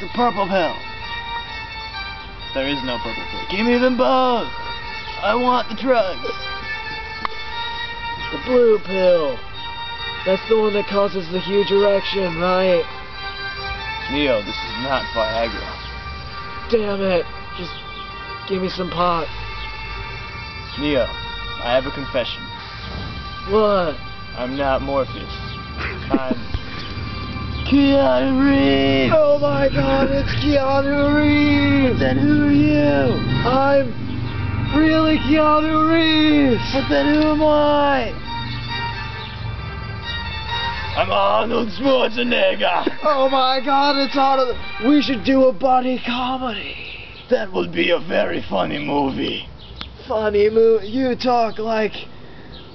the purple pill? There is no purple pill. Give me them both. I want the drugs. The blue pill. That's the one that causes the huge erection, right? Neo, this is not Viagra. Damn it. Just give me some pot. Neo, I have a confession. What? I'm not Morpheus. I'm Keanu Reeves. Oh my god, it's Keanu Reeves! Then who are you? I'm really Keanu Reeves! But then who am I? I'm Arnold Schwarzenegger. Oh my god, it's out of the... We should do a buddy comedy. That would be a very funny movie. Funny movie. You talk like...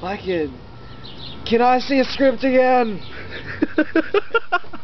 Like it... Can I see a script again?